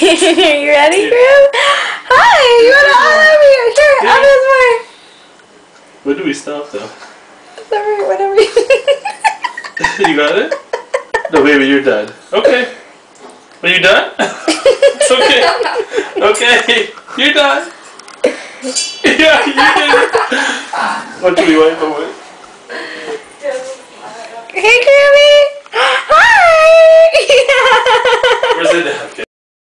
Are you ready, Drew? Hi, you wanna honor me? Sure, yeah. I'll just more. Where do we stop though? Sorry, whatever. you got it? No, baby, you're done. Okay. Are you done? it's okay. Okay, you're done. yeah, you did it. What do we wipe away? Hey, Grammy! Hi! Where's the napkin?